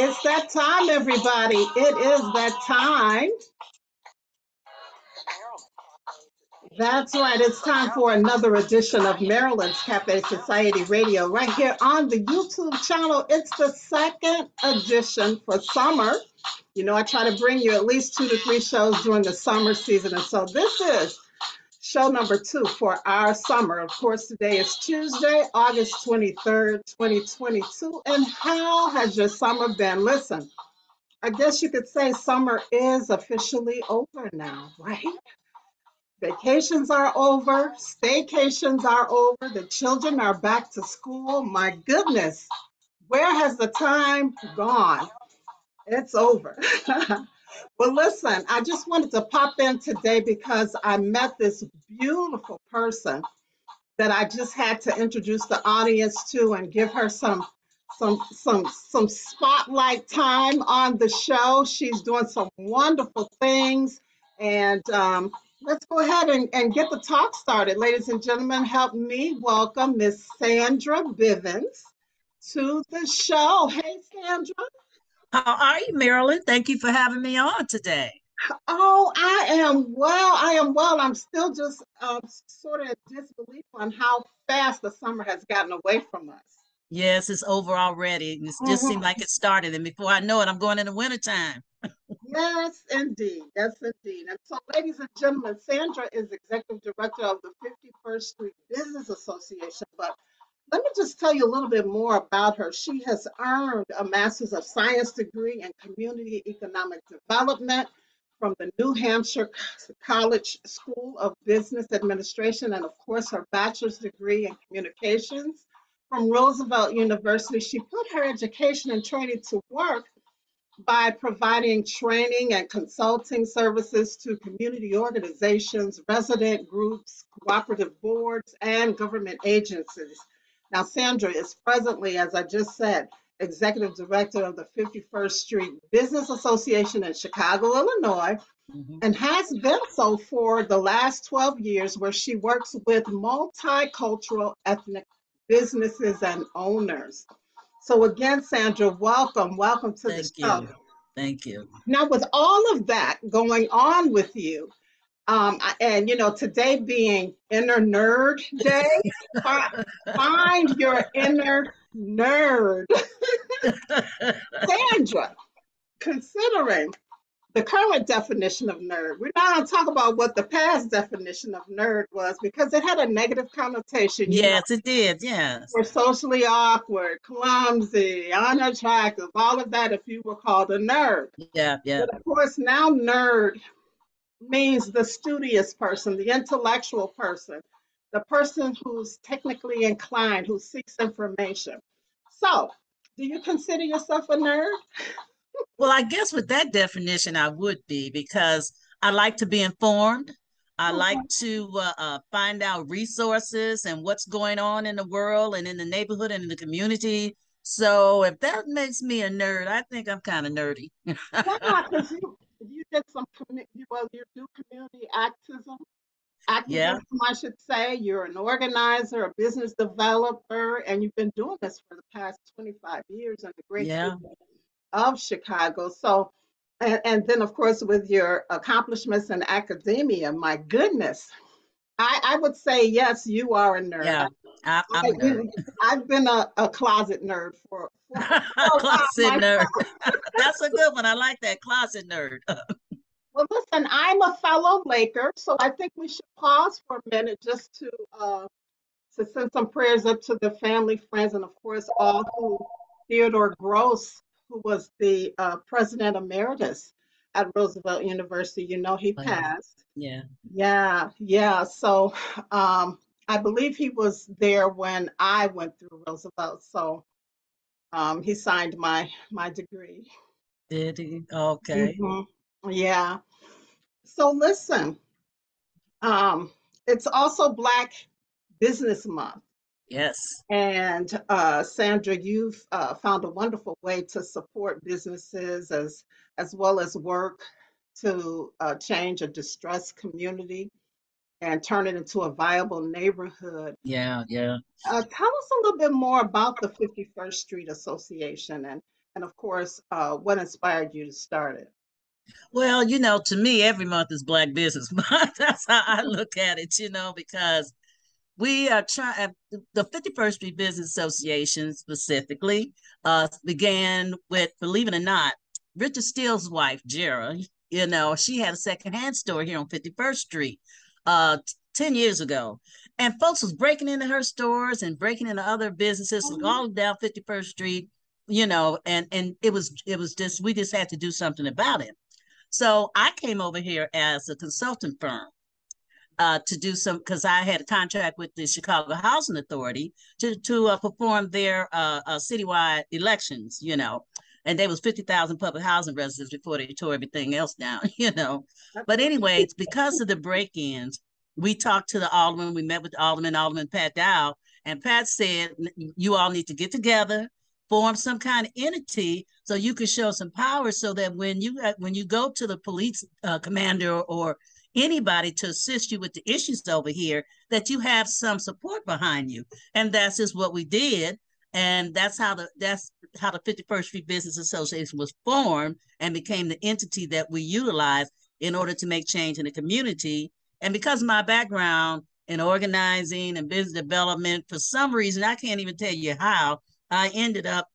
It's that time, everybody. It is that time. That's right. It's time for another edition of Marilyn's Cafe Society Radio right here on the YouTube channel. It's the second edition for summer. You know, I try to bring you at least two to three shows during the summer season. And so this is show number two for our summer. Of course, today is Tuesday, August 23rd, 2022. And how has your summer been? Listen, I guess you could say summer is officially over now, right? Vacations are over, staycations are over, the children are back to school. My goodness, where has the time gone? It's over. well, listen, I just wanted to pop in today because I met this beautiful person that I just had to introduce the audience to and give her some some some some spotlight time on the show. She's doing some wonderful things and um, let's go ahead and, and get the talk started. Ladies and gentlemen, help me welcome Miss Sandra Bivens to the show. Hey, Sandra. How are you, Marilyn? Thank you for having me on today. Oh, I am well. I am well. I'm still just um, sort of disbelief on how fast the summer has gotten away from us. Yes, it's over already. It just mm-hmm. seemed like it started. And before I know it, I'm going in the wintertime. yes, indeed. Yes, indeed. And so, ladies and gentlemen, Sandra is executive director of the 51st Street Business Association. But let me just tell you a little bit more about her. She has earned a Master's of Science degree in Community Economic Development from the New Hampshire College School of Business Administration, and of course, her bachelor's degree in communications from Roosevelt University. She put her education and training to work by providing training and consulting services to community organizations, resident groups, cooperative boards, and government agencies. Now, Sandra is presently, as I just said, executive director of the 51st Street Business Association in Chicago, Illinois, mm-hmm. and has been so for the last 12 years, where she works with multicultural ethnic businesses and owners. So again, Sandra, welcome, welcome to Thank the show. You. Thank you. Now, with all of that going on with you, um, and you know, today being Inner Nerd Day, find your inner nerd. Sandra, considering the current definition of nerd. We're not going to talk about what the past definition of nerd was because it had a negative connotation. Yes, know? it did. Yes. We're socially awkward, clumsy, unattractive, all of that if you were called a nerd. Yeah, yeah. But of course, now nerd means the studious person, the intellectual person, the person who's technically inclined, who seeks information. So, do you consider yourself a nerd? Well, I guess with that definition, I would be because I like to be informed. I like mm-hmm. to uh, uh, find out resources and what's going on in the world and in the neighborhood and in the community. So if that makes me a nerd, I think I'm kind of nerdy. yeah, because you did some community, well, you do community activism. Activism, yeah. I should say. You're an organizer, a business developer, and you've been doing this for the past 25 years in the great yeah of Chicago. So, and, and then of course with your accomplishments in academia, my goodness, I, I would say yes, you are a nerd. Yeah, I, am a nerd. I've been a, a closet nerd for closet nerd. That's a good one. I like that closet nerd. well, listen, I'm a fellow Laker, so I think we should pause for a minute just to uh, to send some prayers up to the family, friends, and of course all who Theodore Gross who was the uh, president emeritus at Roosevelt University. You know, he passed. Yeah. Yeah, yeah. So um, I believe he was there when I went through Roosevelt. So um, he signed my my degree. Did he? Okay. Mm-hmm. Yeah. So listen, um, it's also Black Business Month. Yes. And uh, Sandra, you've uh, found a wonderful way to support businesses as as well as work to uh, change a distressed community and turn it into a viable neighborhood. Yeah, yeah. Uh, tell us a little bit more about the 51st Street Association and and of course, uh, what inspired you to start it? Well, you know, to me, every month is Black Business Month. That's how I look at it, you know, because we are trying, the 51st Street Business Association specifically uh, began with, believe it or not, Richard Steele's wife, Jera, you know, she had a secondhand store here on 51st Street uh, 10 years ago. And folks was breaking into her stores and breaking into other businesses mm-hmm. all down 51st Street, you know, and and it was it was just we just had to do something about it. So I came over here as a consultant firm uh, to do some because I had a contract with the Chicago Housing Authority to to uh, perform their uh, uh citywide elections, you know. And there was fifty thousand public housing residents before they tore everything else down, you know. But anyways, because of the break-ins, we talked to the alderman. We met with the alderman, Alderman Pat Dowell, and Pat said, "You all need to get together." form some kind of entity so you can show some power so that when you uh, when you go to the police uh, commander or anybody to assist you with the issues over here that you have some support behind you and that's just what we did and that's how the that's how the 51st street business association was formed and became the entity that we utilize in order to make change in the community. And because of my background in organizing and business development for some reason i can't even tell you how i ended up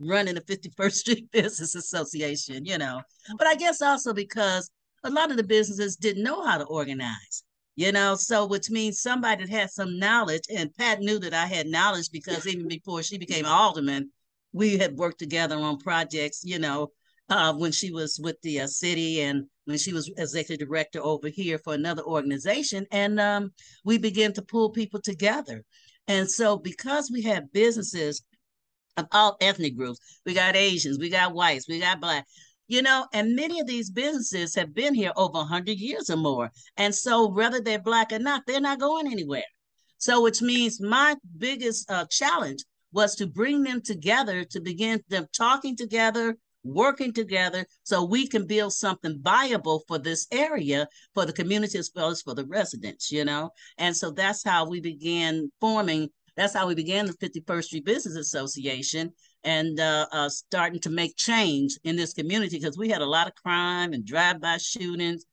running the 51st street business association you know. But i guess also because a lot of the businesses didn't know how to organize you know. So which means somebody that had some knowledge and pat knew that i had knowledge because even before she became alderman we had worked together on projects you know uh, when she was with the uh, city and when she was executive director over here for another organization and um, we began to pull people together and so because we have businesses of all ethnic groups we got asians we got whites we got black you know, and many of these businesses have been here over 100 years or more. And so, whether they're Black or not, they're not going anywhere. So, which means my biggest uh, challenge was to bring them together, to begin them talking together, working together, so we can build something viable for this area, for the community as well as for the residents, you know? And so that's how we began forming that's how we began the 51st Street Business Association and uh, uh, starting to make change in this community because we had a lot of crime and drive-by shootings.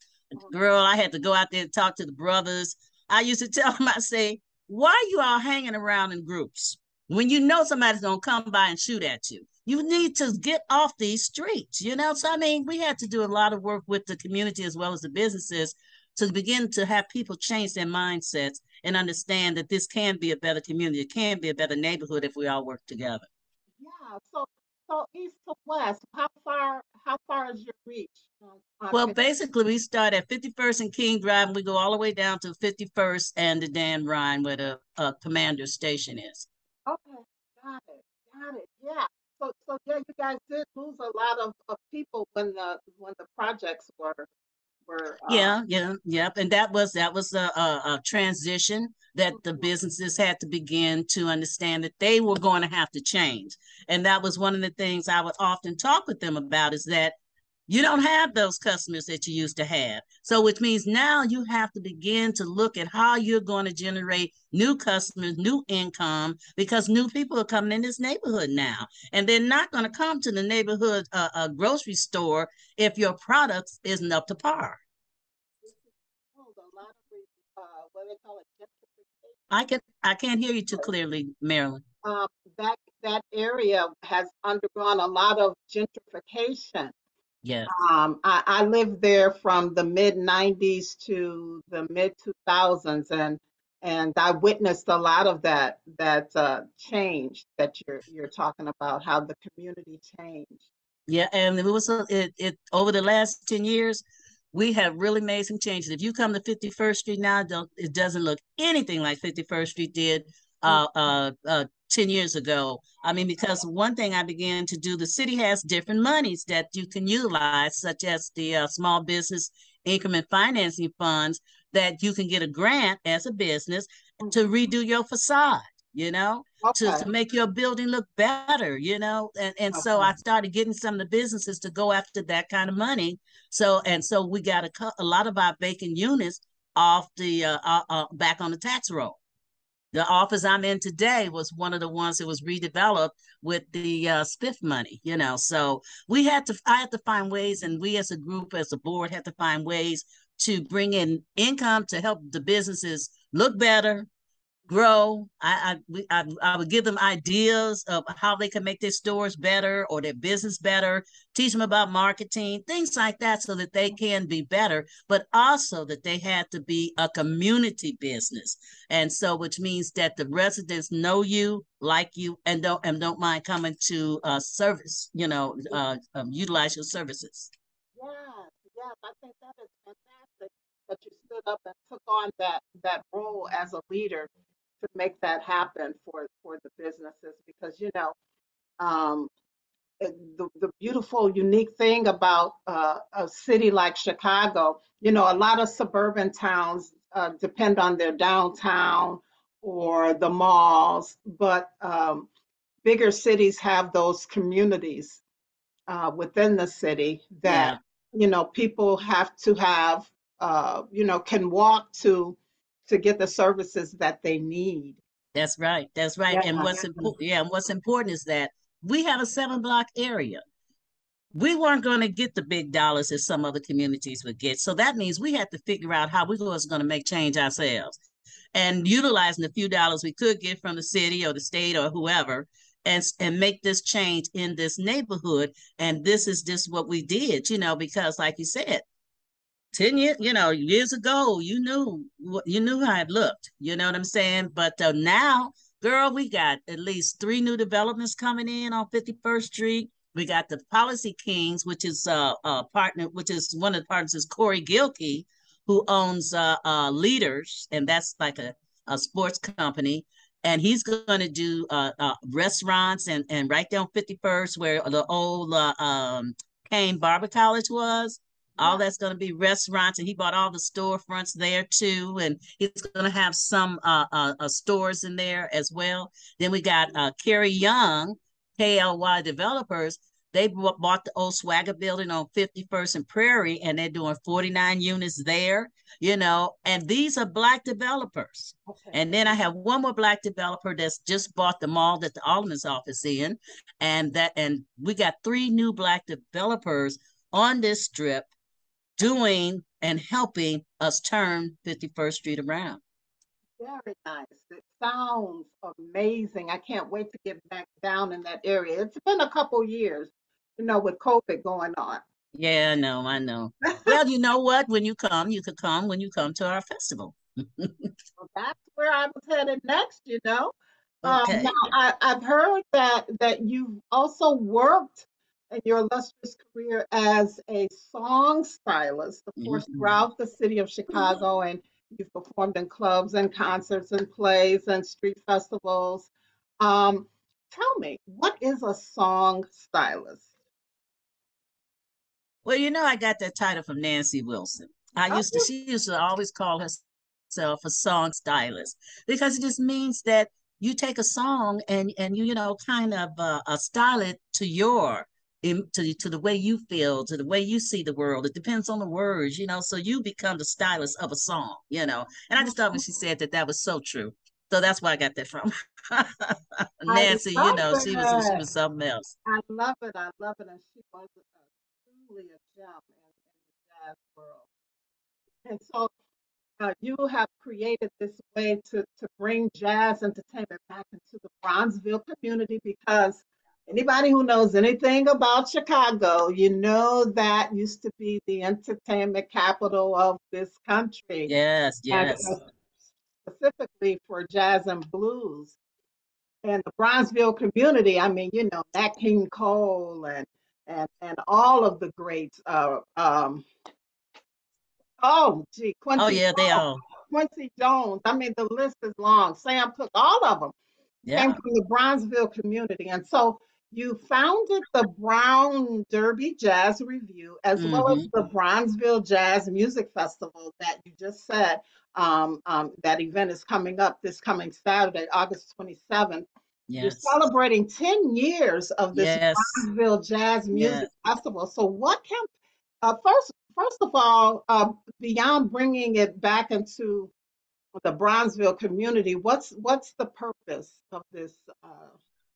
Girl, I had to go out there and talk to the brothers. I used to tell them, I say, why are you all hanging around in groups when you know somebody's gonna come by and shoot at you? You need to get off these streets, you know. So I mean, we had to do a lot of work with the community as well as the businesses to begin to have people change their mindsets and understand that this can be a better community, it can be a better neighborhood if we all work together. Yeah. So so east to west, how far how far is your reach? well, basically, we start at 51st and King Drive, and we go all the way down to 51st and the Dan Ryan, where the uh, commander station is. Okay, got it, got it. Yeah. So, so yeah, you guys did lose a lot of, of people when the when the projects were were. Uh, yeah, yeah, yep. And that was that was a, a, a transition that the mm-hmm. businesses had to begin to understand that they were going to have to change. And that was one of the things I would often talk with them about is that you don't have those customers that you used to have. So, which means now you have to begin to look at how you're going to generate new customers, new income, because new people are coming in this neighborhood now. And they're not going to come to the neighborhood uh, uh, grocery store if your product isn't up to par. I can I can't hear you too clearly, Marilyn. Um, that that area has undergone a lot of gentrification. Yes. Um, I, I lived there from the mid 90s to the mid 2000s, and and I witnessed a lot of that that uh, change that you're you're talking about, how the community changed. Yeah, and it was a, it it over the last ten years, we have really made some changes. If you come to 51st Street now, don't it doesn't look anything like 51st Street did uh, uh, uh, 10 years ago. I mean, because one thing I began to do, the city has different monies that you can utilize, such as the uh, small business increment financing funds, that you can get a grant as a business to redo your facade, you know, okay. to, to make your building look better, you know. And, and okay. so I started getting some of the businesses to go after that kind of money. So, and so we got a, a lot of our vacant units off the, uh, uh, uh back on the tax roll the office I'm in today was one of the ones that was redeveloped with the uh, SBIF money, you know. So we had to, I had to find ways, and we as a group, as a board, had to find ways to bring in income to help the businesses look better, grow. I, I I I would give them ideas of how they can make their stores better or their business better, teach them about marketing, things like that, so that they can be better. But also that they had to be a community business, and so which means that the residents know you, like you, and don't and don't mind coming to uh, service. You know, uh, um, utilize your services. Yeah, yeah, I think that is fantastic that you stood up and took on that that role as a leader to make that happen for for the businesses because you know um, the, the beautiful unique thing about uh, a city like chicago you know a lot of suburban towns uh, depend on their downtown or the malls but um, bigger cities have those communities uh, within the city that yeah. you know people have to have uh, you know can walk to to get the services that they need. That's right. That's right. Yeah. And what's important, yeah, and what's important is that we have a seven block area. We weren't going to get the big dollars that some other communities would get. So that means we had to figure out how we was going to make change ourselves and utilizing the few dollars we could get from the city or the state or whoever and and make this change in this neighborhood and this is just what we did you know because like you said 10 years, you know, years ago, you knew what you knew how it looked. You know what I'm saying? But uh, now, girl, we got at least three new developments coming in on 51st Street. We got the Policy Kings, which is uh, a partner, which is one of the partners is Corey Gilkey, who owns uh, uh, Leaders, and that's like a, a sports company. And he's going to do uh, uh, restaurants and, and right down 51st, where the old uh, um, Kane Barber College was all that's going to be restaurants and he bought all the storefronts there too and he's going to have some uh, uh, uh, stores in there as well. Then we got uh Kerry Young KLY developers. They bought the old swagger building on 51st and Prairie and they're doing 49 units there you know and these are black developers. Okay. and then I have one more black developer that's just bought the mall that the alderman's office in and that and we got three new black developers on this strip doing and helping us turn 51st Street around. Very nice. It sounds amazing. I can't wait to get back down in that area. It's been a couple years, you know, with COVID going on. Yeah, I know, I know. well, you know what? When you come, you could come when you come to our festival. well, that's where I was headed next, you know. Um, okay. Um, now I, I've heard that that you've also worked and your illustrious career as a song stylist, of course, mm-hmm. throughout the city of Chicago, and you've performed in clubs and concerts and plays and street festivals. Um, tell me, what is a song stylist? Well, you know, I got that title from Nancy Wilson. I used to, she used to always call herself a song stylist because it just means that you take a song and and you you know kind of uh, uh, style it to your in, to, to the way you feel, to the way you see the world. It depends on the words, you know. So you become the stylist of a song, you know. And I just thought when she said that, that was so true. So that's where I got that from. Nancy, you know, she was she was something else. I love it. I love it, and she was a, truly a gem in, in the jazz world. And so uh, you have created this way to to bring jazz entertainment back into the Bronzeville community because Anybody who knows anything about Chicago, you know that used to be the entertainment capital of this country. Yes, yes. And, uh, specifically for jazz and blues. And the Bronzeville community, I mean, you know, Nat King Cole and and and all of the greats. Uh, um, oh, gee, Quincy. Oh yeah, they all. Quincy Jones. I mean, the list is long. Sam Cooke, all of them yeah. came from the Bronzeville community, and so you founded the Brown Derby Jazz Revue as mm-hmm. well as mm-hmm. the Bronzeville Jazz Music Festival that you just said. Um, um, that event is coming up this coming Saturday, August 27th. Yes. You're celebrating 10 years of this yes. Bronzeville Jazz Music yes. Festival. So, what can, uh, first, first of all, uh, beyond bringing it back into the Bronzeville community. What's what's the purpose of this? Uh,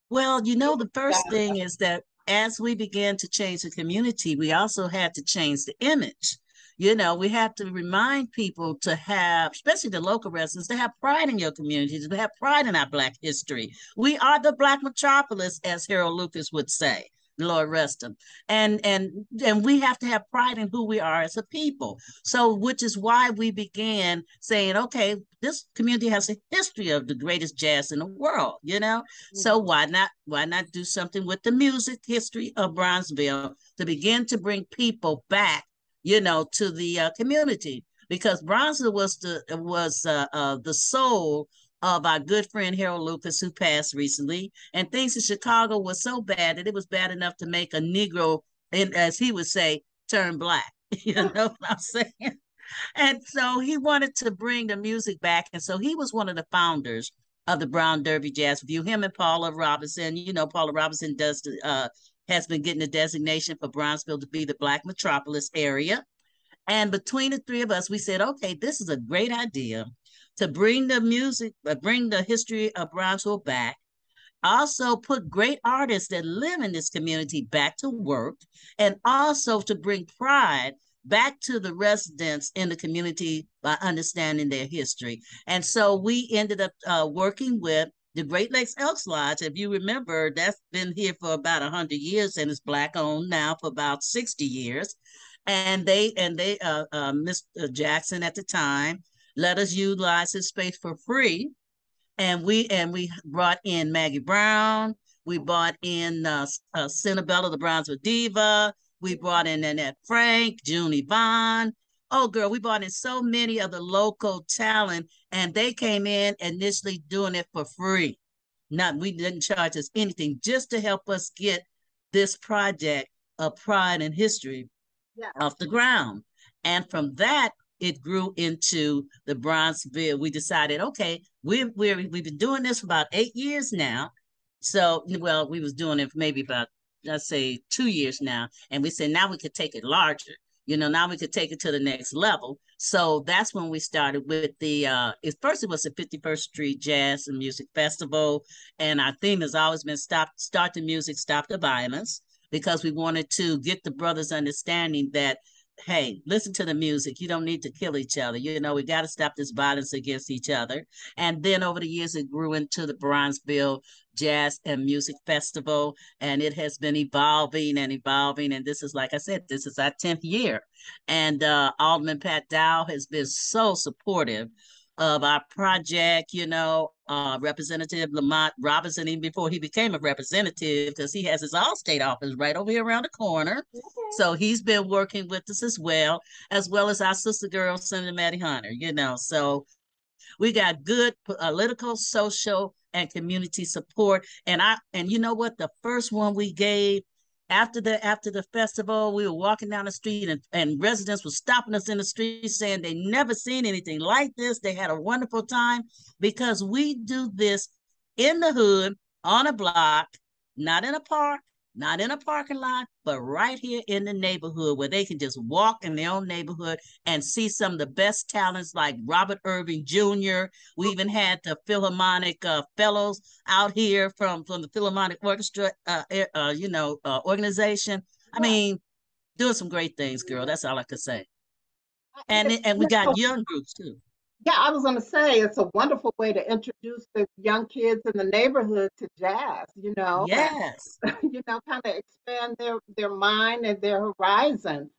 well, you know, the first thing is that as we began to change the community, we also had to change the image. You know, we have to remind people to have, especially the local residents, to have pride in your communities, to have pride in our Black history. We are the Black metropolis, as Harold Lucas would say. Lord rest him. And and and we have to have pride in who we are as a people. So which is why we began saying, okay, this community has a history of the greatest jazz in the world, you know? Mm-hmm. So why not why not do something with the music history of Bronzeville to begin to bring people back, you know, to the uh, community? Because Bronzeville was the was uh, uh, the soul of our good friend Harold Lucas, who passed recently. And things in Chicago were so bad that it was bad enough to make a Negro, and as he would say, turn black. you know what I'm saying? And so he wanted to bring the music back. And so he was one of the founders of the Brown Derby Jazz Revue. Him and Paula Robinson, you know, Paula Robinson does the, uh, has been getting the designation for Bronzeville to be the Black metropolis area. And between the three of us, we said, okay, this is a great idea to bring the music, uh, bring the history of Bronzeville back. Also, put great artists that live in this community back to work, and also to bring pride back to the residents in the community by understanding their history. And so we ended up uh, working with the Great Lakes Elks Lodge. If you remember, that's been here for about 100 years and is Black owned now for about 60 years. And they, and they, uh, uh, Mr. Jackson at the time, let us utilize his space for free. And we and we brought in Maggie Brown. We brought in uh, uh, Cinnabella, the Bronzeville Diva. We brought in Nanette Frank, Junie Vaughn. Oh, girl, we brought in so many of the local talent, and they came in initially doing it for free. Not we didn't charge us anything, just to help us get this project of pride and history yeah. off the ground. And from that, it grew into the Bronzeville. We decided, okay, we we we've been doing this for about eight years now. So, well, we was doing it maybe about let's say two years now, and we said now we could take it larger. You know, now we could take it to the next level. So that's when we started with the. uh it, First, it was the 51st Street Jazz and Music Festival, and our theme has always been stop, start the music, stop the violence, because we wanted to get the brothers understanding that hey, listen to the music. You don't need to kill each other. You know, we got to stop this violence against each other. And then over the years, it grew into the Bronzeville Jazz and Music Festival, and it has been evolving and evolving. And this is, like I said, this is our 10th year. And uh, Alderman Pat Dowell has been so supportive of our project, you know, uh, Representative Lamont Robinson, even before he became a representative, because he has his Allstate office right over here around the corner. So he's been working with us as well, as well as our sister girl, Senator Mattie Hunter, you know. So we got good political, social, and community support. And I and you know what? The first one we gave after the after the festival, we were walking down the street and, and residents were stopping us in the street saying they never seen anything like this. They had a wonderful time because we do this in the hood on a block, not in a park, not in a parking lot, but right here in the neighborhood where they can just walk in their own neighborhood and see some of the best talents like Robert Irving Jr. We even had the Philharmonic uh, Fellows out here from, from the Philharmonic Orchestra, uh, uh, you know, uh, organization. I mean, doing some great things, girl. That's all I could say. And and we got young groups too. Yeah, I was going to say it's a wonderful way to introduce the young kids in the neighborhood to jazz. You know, yes, you know, kind of expand their their mind and their horizon.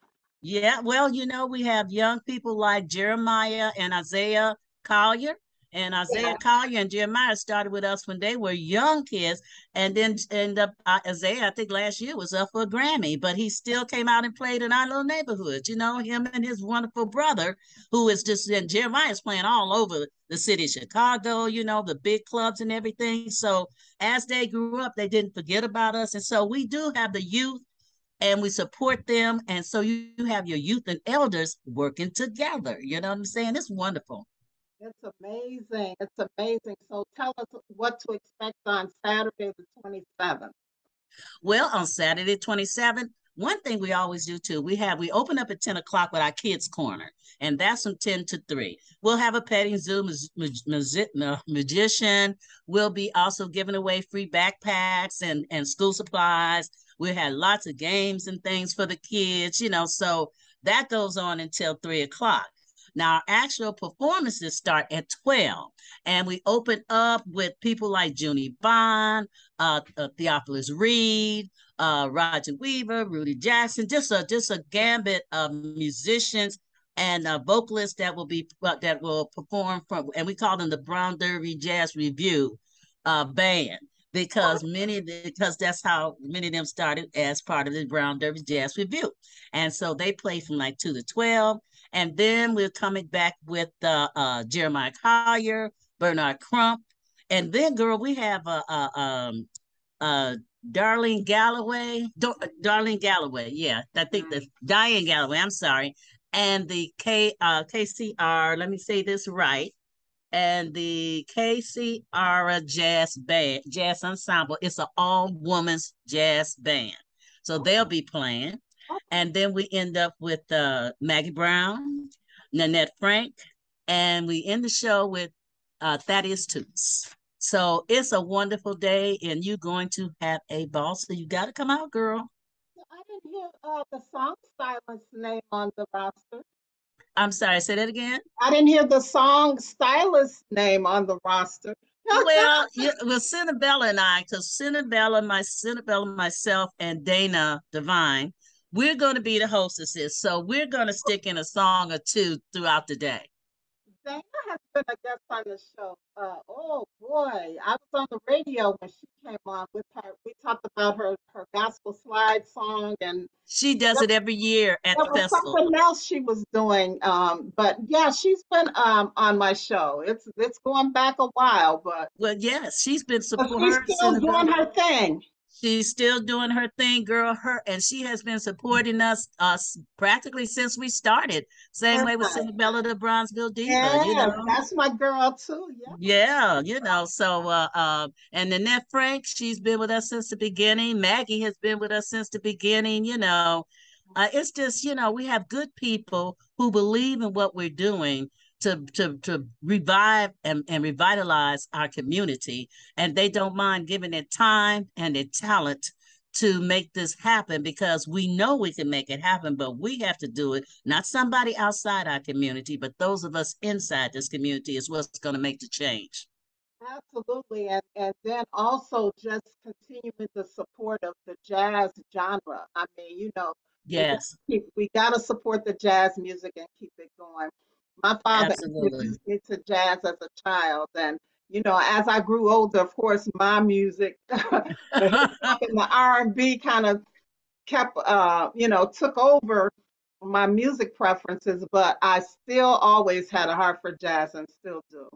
Yeah, well, you know, we have young people like Jeremiah and Isaiah Collier and Isaiah yeah. Collier and Jeremiah started with us when they were young kids. And then end up Isaiah, I think last year was up for a Grammy, but he still came out and played in our little neighborhood. You know, him and his wonderful brother, who is just and Jeremiah is playing all over the city of Chicago, you know, the big clubs and everything. So as they grew up, they didn't forget about us. And so we do have the youth and we support them. And so you, you have your youth and elders working together. You know what I'm saying? It's wonderful. It's amazing. It's amazing. So tell us what to expect on Saturday the 27th. Well, on Saturday 27th, one thing we always do too, we have we open up at 10 o'clock with our kids' corner, and that's from 10 to 3. We'll have a petting zoo mag- mag- magician. We'll be also giving away free backpacks and, and school supplies. We had lots of games and things for the kids, you know, so that goes on until three o'clock. Now, our actual performances start at 12, and we open up with people like Junie Bond, uh, uh, Theophilus Reed, uh, Roger Weaver, Rudy Jackson, just a just a gambit of musicians and uh, vocalists that will be uh, that will perform from, and we call them the Brown Derby Jazz Revue uh, band because many because that's how many of them started as part of the Brown Derby Jazz Revue, and so they play from like two to twelve, and then we're coming back with uh, uh, Jeremiah Collier, Bernard Crump, and then girl, we have a, a um uh Darlene Galloway, Darlene Galloway, yeah, I think the Diane Galloway. I'm sorry, and the K uh KCR. Let me say this right and the KCR Jazz Band, Jazz Ensemble. It's an all women's jazz band. So they'll be playing. And then we end up with uh, Maggie Brown, Nanette Frank, and we end the show with uh, Thaddeus Toots. So it's a wonderful day, and you're going to have a ball. So you got to come out, girl. I didn't hear uh, the song stylist name on the roster. I'm sorry, say that again. I didn't hear the song stylist name on the roster. well, yeah, well, Cinnabella and I, because Cinnabella, my Cinnabella, myself, and Dana Divine, we're going to be the hostesses. So we're going to stick in a song or two throughout the day. Dana has been a guest on the show. Uh, oh boy, I was on the radio when she came on with her. We talked about her her gospel slide song, and she does it every year at the festival. Something else she was doing, um, but yeah, she's been um, on my show. It's it's going back a while, but well, yes, she's been supporting. She's still doing her thing. She's still doing her thing, girl. Her and she has been supporting us us practically since we started. Same that's way with right. Cinnabella the Bronzeville Diva. Yeah, you know, that's my girl too. Yeah. Yeah, you know. So uh, uh, and Nanette Frank, she's been with us since the beginning. Maggie has been with us since the beginning. You know, uh, it's just you know we have good people who believe in what we're doing to to to revive and, and revitalize our community. And they don't mind giving their time and their talent to make this happen because we know we can make it happen but we have to do it. Not somebody outside our community but those of us inside this community is what's going to make the change. Absolutely. And and then also just continuing the support of the jazz genre. I mean you know yes. we, we got to support the jazz music and keep it going my father Absolutely. introduced me to jazz as a child, and you know, as I grew older, of course, my music, and the R and B, kind of kept, uh, you know, took over my music preferences. But I still always had a heart for jazz, and still do.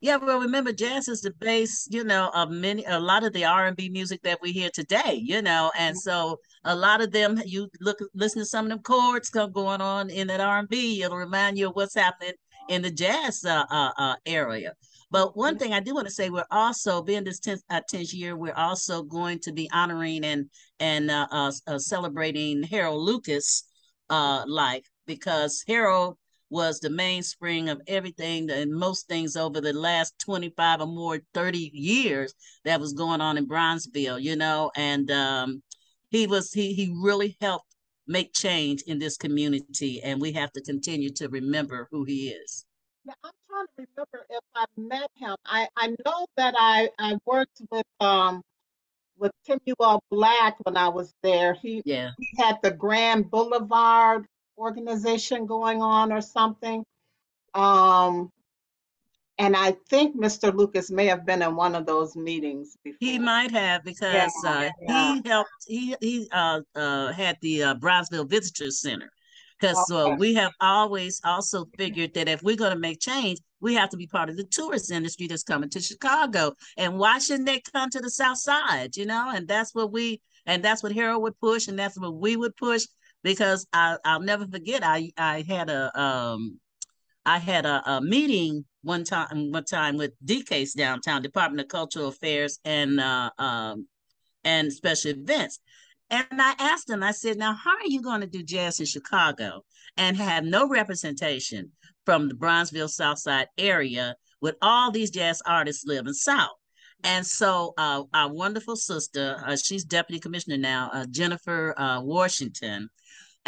Yeah, well, remember, jazz is the base, you know, of many, a lot of the R and B music that we hear today, you know, and mm-hmm. so a lot of them, you look, listen to some of them chords going on in that R and B, it'll remind you of what's happening in the jazz uh, uh, uh, area. But one mm-hmm. thing I do want to say, we're also being this 10th, uh, 10th year, we're also going to be honoring and and uh, uh, uh celebrating Harold Lucas' uh, life because Harold was the mainspring of everything and most things over the last 25 or more 30 years that was going on in Bronzeville, you know, and um, he was he he really helped make change in this community and we have to continue to remember who he is. Yeah, I'm trying to remember if I met him. I, I know that I, I worked with um with Timuel Black when I was there. He, yeah. he had the Grand Boulevard organization going on or something. Um, and I think Mr. Lucas may have been in one of those meetings before. He might have because yeah, uh, yeah. he helped. He he uh, uh, had the uh, Bronzeville Visitor Center because uh, okay. we have always also figured that if we're going to make change, we have to be part of the tourist industry that's coming to Chicago. And why shouldn't they come to the South Side? You know, and that's what we and that's what Harold would push, and that's what we would push because I, I'll never forget. I I had a um I had a, a meeting one time one time with DCASE downtown Department of Cultural Affairs and uh, um and special events. And I asked them, I said, now, how are you going to do jazz in Chicago and have no representation from the Bronzeville Southside area with all these jazz artists living South? And so uh, our wonderful sister, uh, she's deputy commissioner now, uh, Jennifer uh, Washington.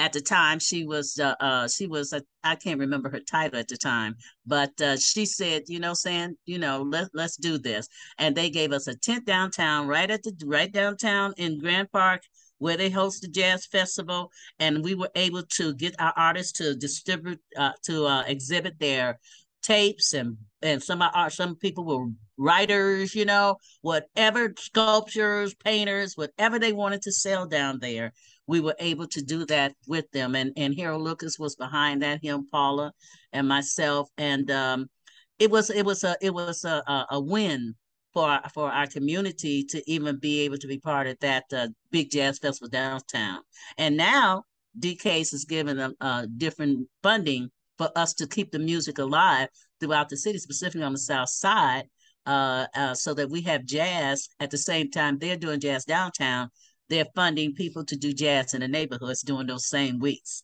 At the time, she was uh, uh, she was I can't remember her title at the time, but she said, you know, saying, you know, let let's do this, and they gave us a tent downtown, right at the right downtown in Grant Park, where they host the jazz festival, and we were able to get our artists to distribute to exhibit their tapes and and some are some people were writers, you know, whatever sculptures, painters, whatever they wanted to sell down there, we were able to do that with them. And and Harold Lucas was behind that, him, Paula, and myself. And um, it was it was a it was a a, win for for our community to even be able to be part of that uh, big jazz festival downtown. And now DCASE is giving them uh, different funding for us to keep the music alive throughout the city, specifically on the south side, uh, uh, so that we have jazz at the same time they're doing jazz downtown. They're funding people to do jazz in the neighborhoods during those same weeks.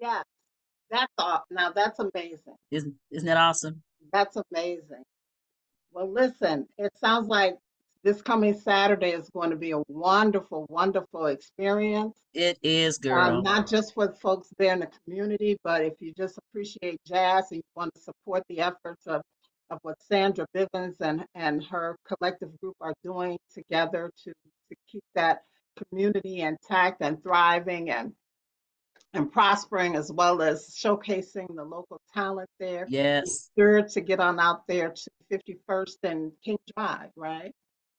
Yeah, that's all. Now that's amazing. Isn't isn't that awesome? That's amazing. Well, listen, it sounds like this coming Saturday is going to be a wonderful, wonderful experience. It is, Um, girl. not just for the folks there in the community, but if you just appreciate jazz and you want to support the efforts of, of what Sandra Bivens and, and her collective group are doing together to, to keep that community intact and thriving and and prospering as well as showcasing the local talent there. Yes. Sure to get on out there to 51st and King Drive, right?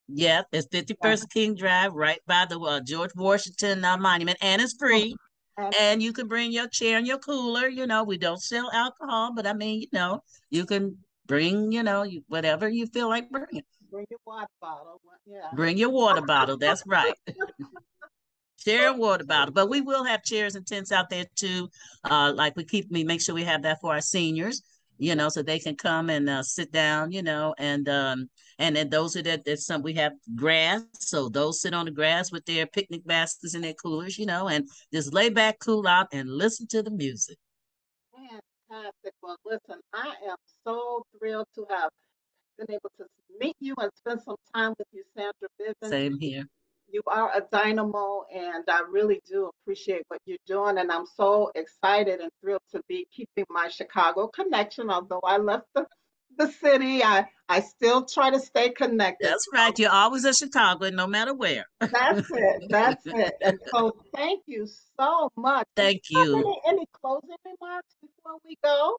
Yep, it's 51st King Drive, right by the uh, George Washington uh, Monument, and it's free. And And you can bring your chair and your cooler. You know, we don't sell alcohol, but I mean, you know, you can bring, you know, you, whatever you feel like bringing. bring your water bottle. Yeah. Bring your water bottle. That's right. Share a water bottle. But we will have chairs and tents out there too. Uh, like we keep me make sure we have that for our seniors, you know, so they can come and uh, sit down, you know, and um and then those are that there's some we have grass, so those sit on the grass with their picnic baskets and their coolers, you know, and just lay back, cool out, and listen to the music. Fantastic. Well, listen, I am so thrilled to have been able to meet you and spend some time with you, Sandra Bivens. Same here. You are a dynamo, and I really do appreciate what you're doing. And I'm so excited and thrilled to be keeping my Chicago connection. Although I left the, the city, I, I still try to stay connected. That's right. You're always in Chicago, no matter where. That's it. That's it. And so thank you so much. Thank you. Any, any closing remarks before we go?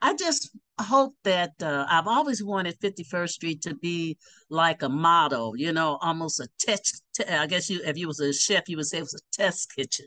I just hope that uh, I've always wanted 51st Street to be like a model, you know, almost a test. I guess you, if you was a chef, you would say it was a test kitchen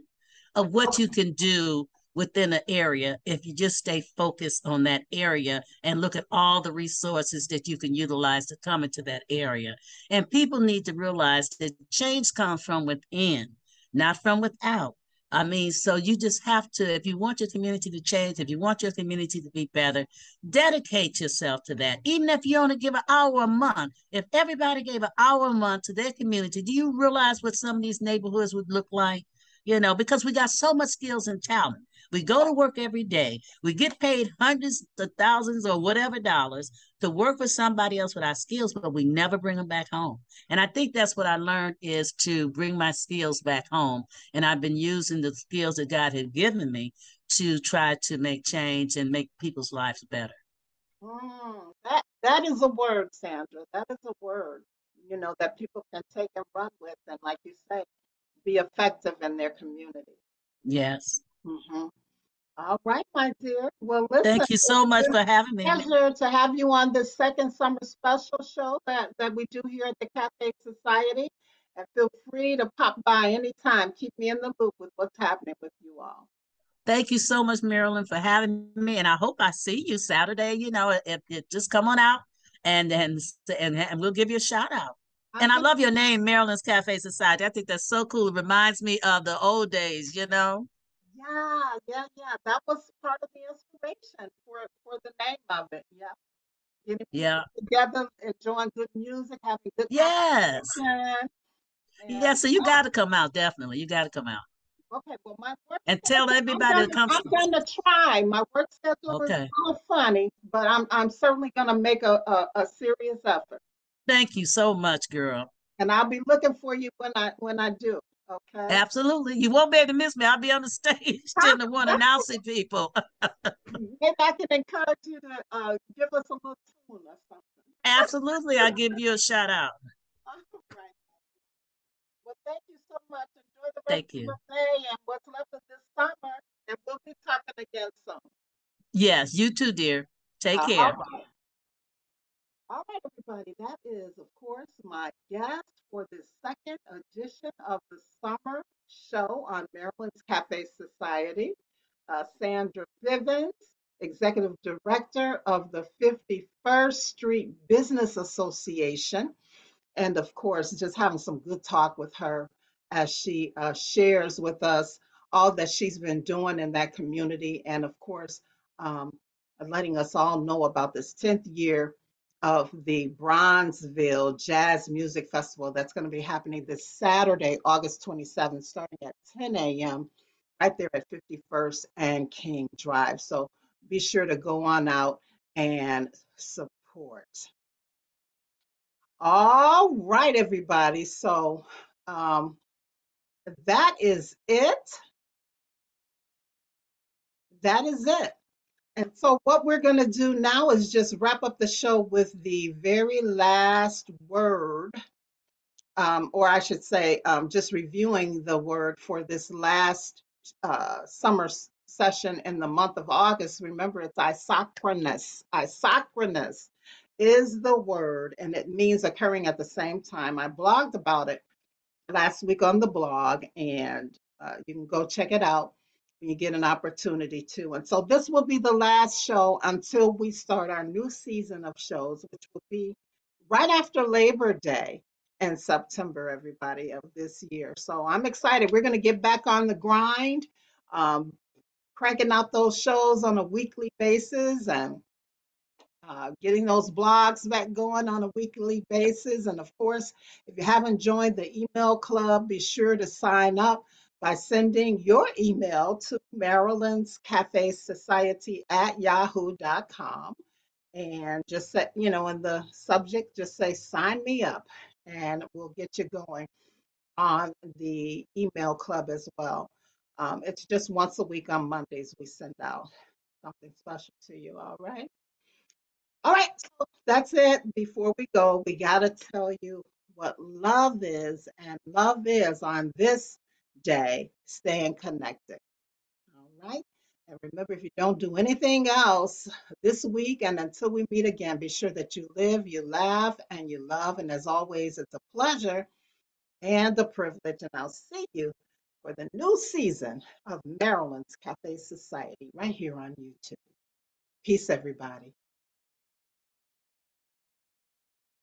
of what you can do within an area if you just stay focused on that area and look at all the resources that you can utilize to come into that area. And people need to realize that change comes from within, not from without. I mean, so you just have to, if you want your community to change, if you want your community to be better, dedicate yourself to that. Even if you only give an hour a month, if everybody gave an hour a month to their community, do you realize what some of these neighborhoods would look like? You know, because we got so much skills and talent. We go to work every day. We get paid hundreds of thousands or whatever dollars to work for somebody else with our skills, but we never bring them back home. And I think that's what I learned is to bring my skills back home. And I've been using the skills that God had given me to try to make change and make people's lives better. Mm, that that is a word, Sandra. That is a word, you know, that people can take and run with, and like you say, be effective in their community. Yes. Hmm All right, my dear. Well, listen, Thank you so much for having me. pleasure to have you on this second summer special show that, that we do here at the Cafe Society. And feel free to pop by anytime. Keep me in the loop with what's happening with you all. Thank you so much, Marilyn, for having me. And I hope I see you Saturday. You know, if, if just come on out and and and, and we'll give you a shout out. And I love your name, Marilyn's Cafe Society. I think that's so cool. It reminds me of the old days, you know? Yeah, yeah, yeah. That was part of the inspiration for for the name of it. Yeah. Getting Yeah. together, enjoying good music, having good Yes. conversation, And, Yeah, so you uh, got to come out, definitely. You got to come out Okay, well, my work and tell schedule- I'm everybody to gonna- come. I'm gonna try. My work schedule is Okay. a little funny, but I'm, I'm certainly gonna make a, a, a serious effort. Thank you so much, girl. And I'll be looking for you when I, when I do, okay? Absolutely. You won't be able to miss me. I'll be on the stage ten to one announcing people. Maybe I can encourage you to, uh, give us a little tune or something. Absolutely. I'll give you a shout out. All right. Well, thank you so much. Enjoy the rest Thank of the day and what's left of this summer, and we'll be talking again soon. Yes, you too, dear. Take Uh, care. Right. All right, everybody. That is, of course, my guest for this second edition of the summer show on Marilyn's Cafe Society, uh, Sandra Bivens, Executive Director of the 51st Street Business Association. And of course, just having some good talk with her as she uh, shares with us all that she's been doing in that community. And of course, um, letting us all know about this 10th year of the Bronzeville Jazz Music Festival that's going to be happening this Saturday, August 27th, starting at 10 a.m. right there at 51st and King Drive. So be sure to go on out and support. All right, everybody. So um, that is it. That is it. And so what we're going to do now is just wrap up the show with the very last word, um, or I should say, um, just reviewing the word for this last uh, summer session in the month of August. Remember, it's isochronous. Isochronous is the word, and it means occurring at the same time. I blogged about it last week on the blog, and uh, you can go check it out you get an opportunity to. And so this will be the last show until we start our new season of shows, which will be right after Labor Day in September, everybody, of this year. So I'm excited. We're going to get back on the grind, um, cranking out those shows on a weekly basis and uh, getting those blogs back going on a weekly basis. And of course, if you haven't joined the email club, be sure to sign up by sending your email to Marilyn's Cafe Society at yahoo.com. And just say, you know, in the subject, just say, sign me up, and we'll get you going on the email club as well. Um, it's just once a week on Mondays, we send out something special to you. All right. All right, so that's it. Before we go, we got to tell you what love is, and love is on this day, staying connected. All right. And remember, if you don't do anything else this week and until we meet again, be sure that you live, you laugh, and you love. And as always, it's a pleasure and a privilege. And I'll see you for the new season of Marilyn's Cafe Society right here on YouTube. Peace, everybody.